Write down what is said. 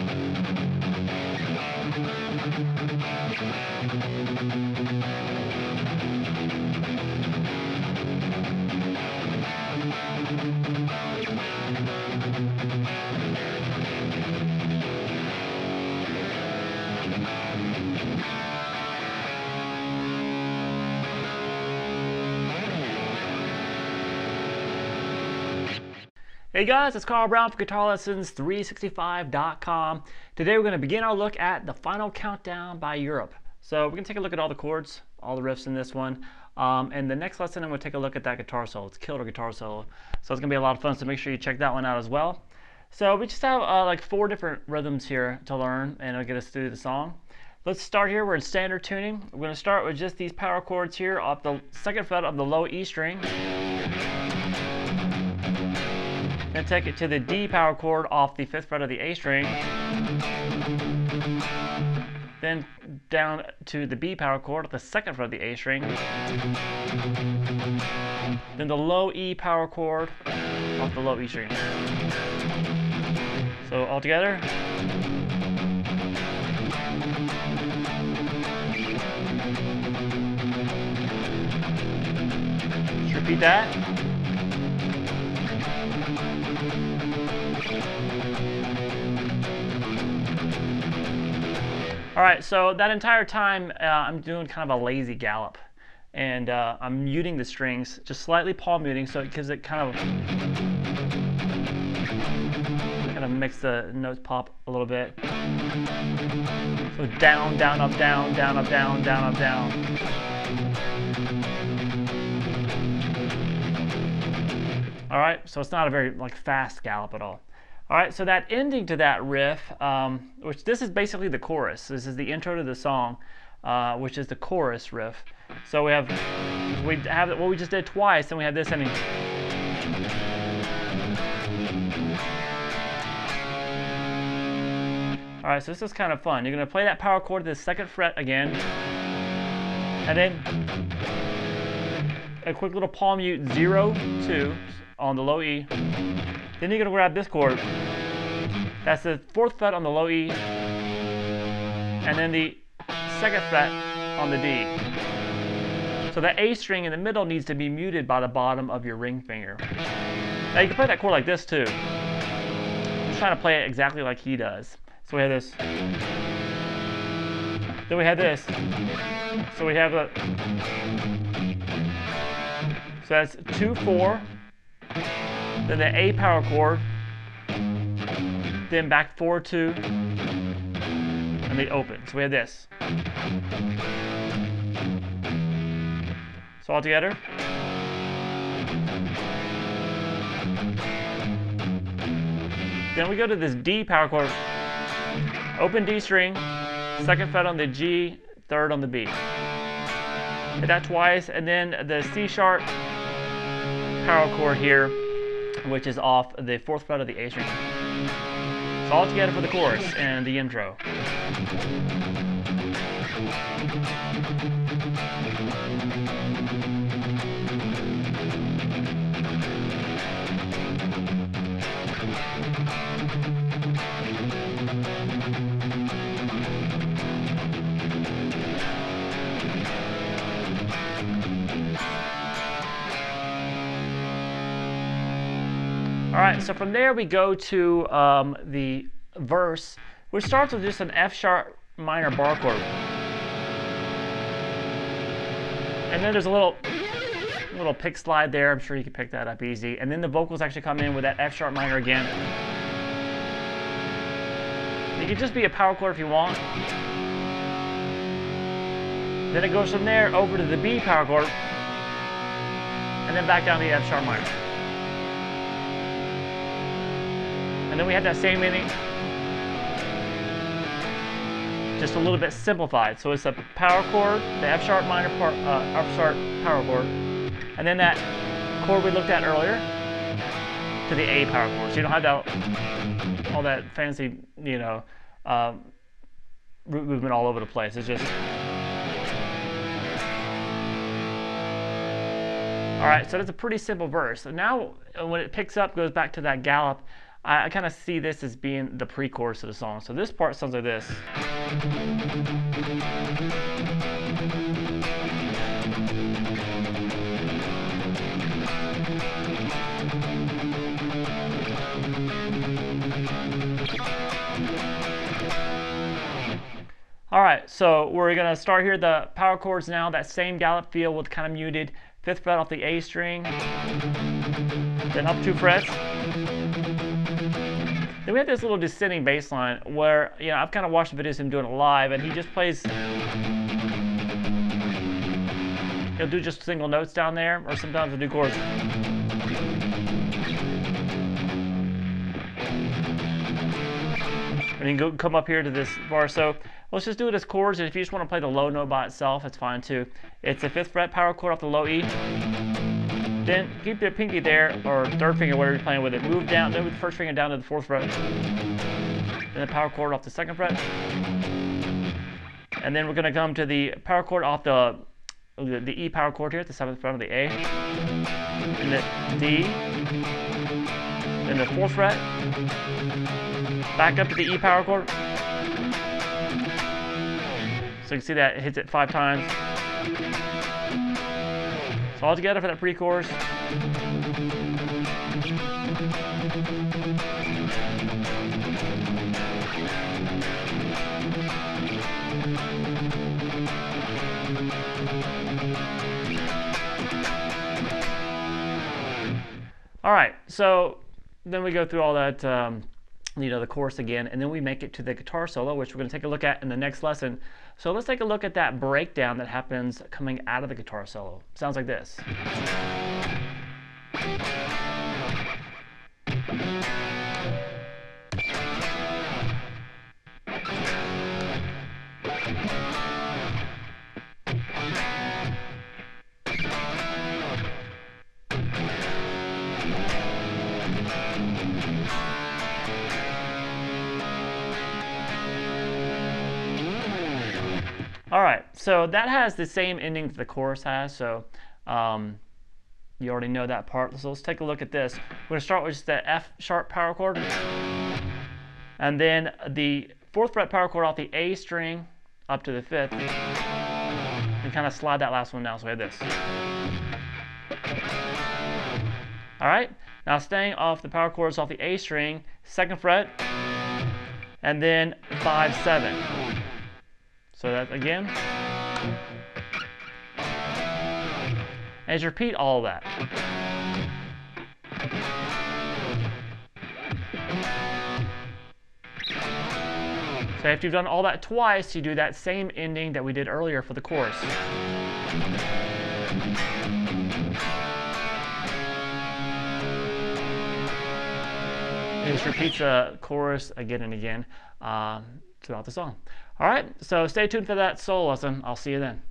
Thank you. Hey guys, it's Carl Brown for GuitarLessons365.com. Today we're going to begin our look at the final countdown by Europe. So we're going to take a look at all the chords, all the riffs in this one. Um, and the next lesson I'm going to take a look at that guitar solo. It's killer guitar solo. So it's going to be a lot of fun, so make sure you check that one out as well. So we just have uh, like four different rhythms here to learn and it'll get us through the song. Let's start here, we're in standard tuning. We're going to start with just these power chords here off the second fret of the low E string. Take it to the D power chord off the fifth fret of the A string. Then down to the B power chord at the second fret of the A string. Then the low E power chord off the low E string. So all together. Just repeat that. All right, so that entire time uh, I'm doing kind of a lazy gallop and uh, I'm muting the strings, just slightly palm muting so because it kind of kind of makes the notes pop a little bit. So down, down, up, down, down, up, down, down, up, down. All right, so it's not a very like fast gallop at all. All right, so that ending to that riff, um, which this is basically the chorus. This is the intro to the song, uh, which is the chorus riff. So we have we have what we just did twice, and we have this ending. All right, so this is kind of fun. You're gonna play that power chord to the second fret again, and then a quick little palm mute zero two on the low E. Then you're gonna grab this chord. That's the fourth fret on the low E, and then the second fret on the D. So the A string in the middle needs to be muted by the bottom of your ring finger. Now you can play that chord like this too. I'm trying to play it exactly like he does. So we have this. Then we have this. So we have a. So that's two, four, then the A power chord, then back 4 2, and the open. So we have this. So all together. Then we go to this D power chord, open D string, second fret on the G, third on the B. Hit that twice, and then the C sharp power chord here which is off the fourth fret of the A string. So all together for the chorus and the intro. All right, so from there we go to um, the verse, which starts with just an F sharp minor bar chord. And then there's a little little pick slide there. I'm sure you can pick that up easy. And then the vocals actually come in with that F sharp minor again. It could just be a power chord if you want. Then it goes from there over to the B power chord. And then back down to the F sharp minor. Then we have that same ending, just a little bit simplified. So it's a power chord, the F sharp minor part, uh, F sharp power chord, and then that chord we looked at earlier to the A power chord. So you don't have that all that fancy, you know, uh, root movement all over the place. It's just all right. So that's a pretty simple verse. So now when it picks up, goes back to that gallop. I, I kind of see this as being the pre-chorus of the song. So this part sounds like this. All right, so we're gonna start here the power chords now, that same gallop feel with kind of muted fifth fret off the A string, then up two frets. Then we have this little descending bass line where, you know, I've kind of watched the videos of him doing it live and he just plays, he'll do just single notes down there or sometimes he'll do chords. And you can go, come up here to this bar. So let's just do it as chords. And if you just want to play the low note by itself, it's fine too. It's a fifth fret power chord off the low E. Then keep the pinky there, or third finger, whatever you're playing with it. Move down, move the first finger down to the fourth fret. Then the power chord off the second fret. And then we're going to come to the power chord off the, the E power chord here the seventh fret of the A. And the D. Then the fourth fret. Back up to the E power chord. So you can see that it hits it five times. So all together for that pre-chorus. All right, so then we go through all that, um, you know, the chorus again, and then we make it to the guitar solo, which we're going to take a look at in the next lesson. So let's take a look at that breakdown that happens coming out of the guitar solo. Sounds like this. All right, so that has the same ending that the chorus has, so um, you already know that part. So let's take a look at this. We're gonna start with just the F sharp power chord, and then the fourth fret power chord off the A string up to the fifth, and kind of slide that last one down, so we have this. All right, now staying off the power chords off the A string, second fret, and then five, seven. So that again. And just repeat all that. So after you've done all that twice, you do that same ending that we did earlier for the chorus. And just repeats the chorus again and again um, throughout the song. All right, so stay tuned for that solo lesson. I'll see you then.